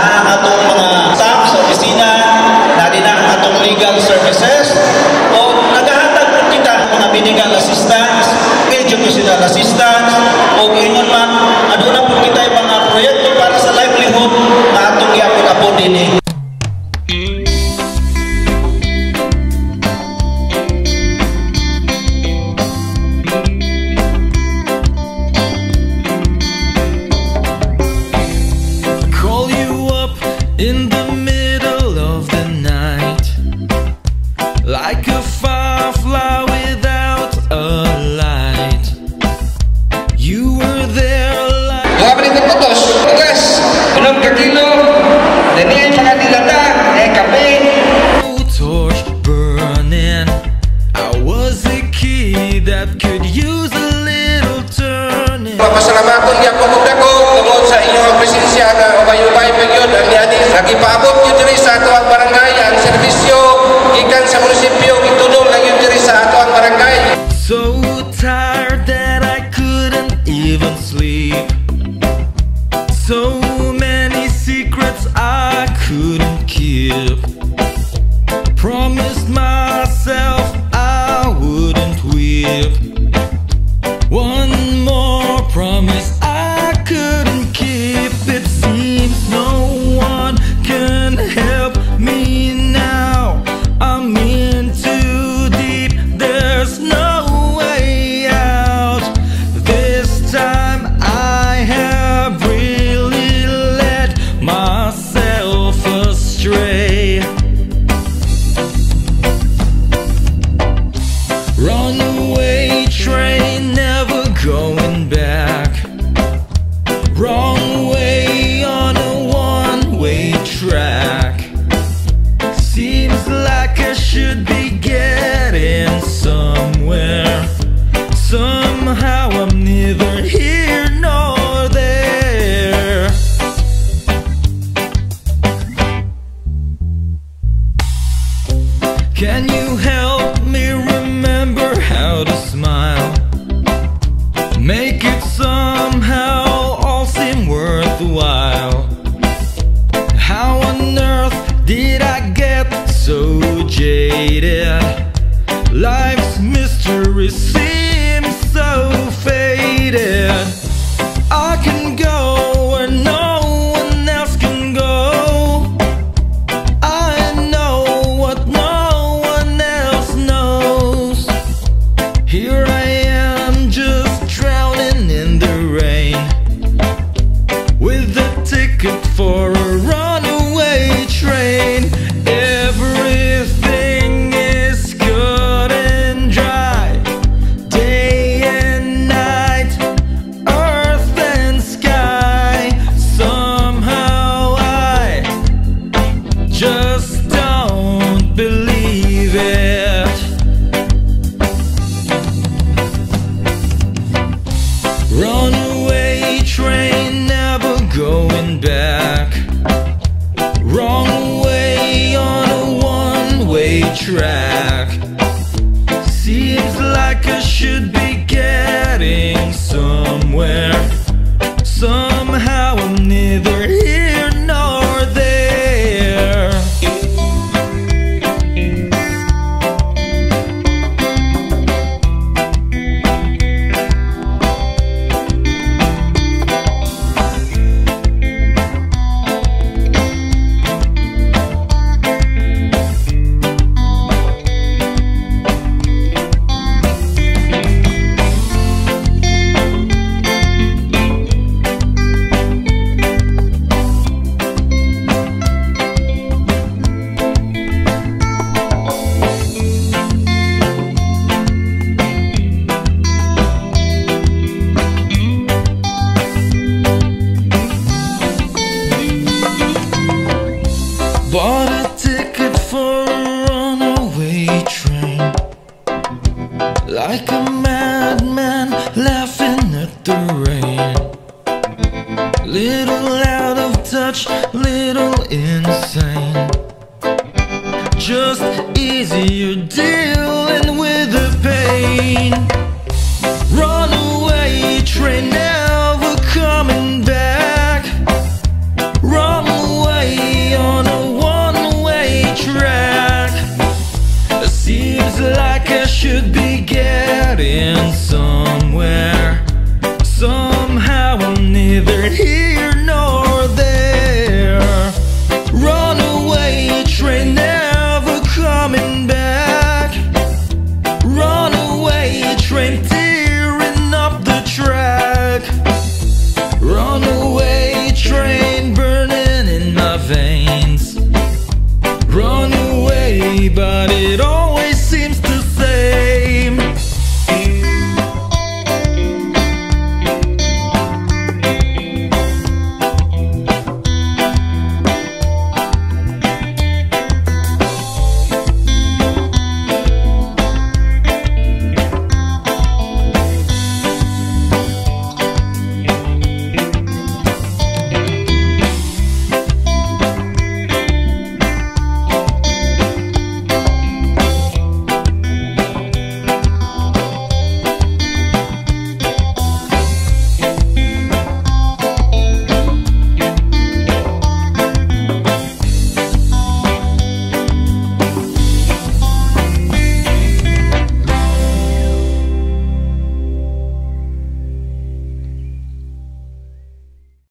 na atong mga staff sa opisina, na din atong legal services, o naghahatag kita mga medical assistance Lagi paabot yun diri sa ato ang barangay ang servisyo ikan sa munisipyo gitudol lang yun diri sa ato ang barangay. So tired that I couldn't even sleep. So many secrets I couldn't keep. the while How on earth did I get so jaded? train never going back. Hussein